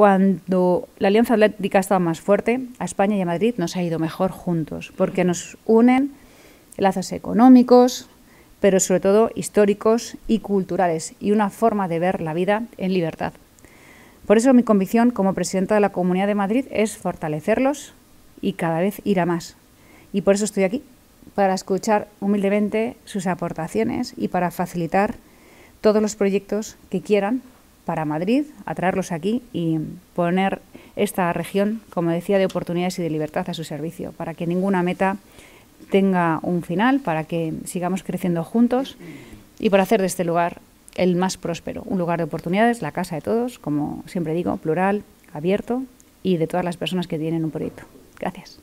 cuando la Alianza Atlética ha estado más fuerte, a España y a Madrid nos ha ido mejor juntos, porque nos unen lazos económicos, pero sobre todo históricos y culturales, y una forma de ver la vida en libertad. Por eso mi convicción como presidenta de la Comunidad de Madrid es fortalecerlos y cada vez ir a más. Y por eso estoy aquí, para escuchar humildemente sus aportaciones y para facilitar todos los proyectos que quieran para Madrid, atraerlos aquí y poner esta región, como decía, de oportunidades y de libertad a su servicio, para que ninguna meta tenga un final, para que sigamos creciendo juntos y para hacer de este lugar el más próspero, un lugar de oportunidades, la casa de todos, como siempre digo, plural, abierto y de todas las personas que tienen un proyecto. Gracias.